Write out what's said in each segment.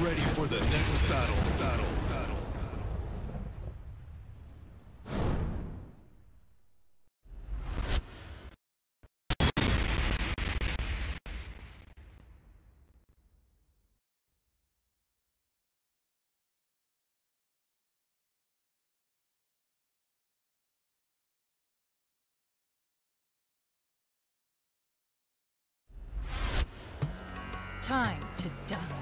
ready for the next battle. Battle. Battle. Time to die.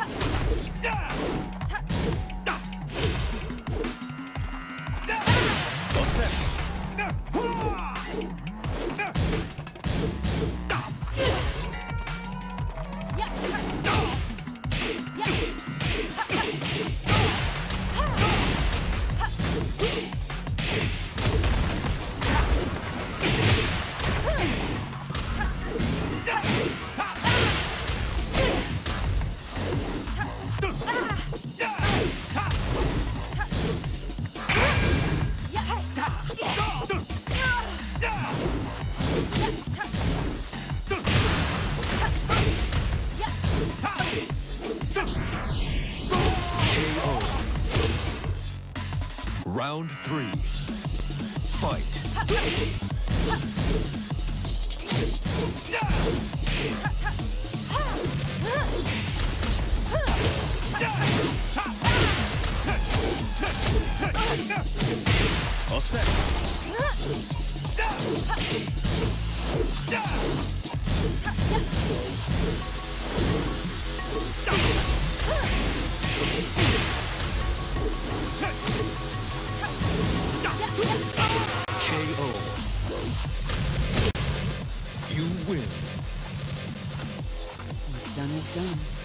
All Round three. Fight. All set. You win. What's done is done.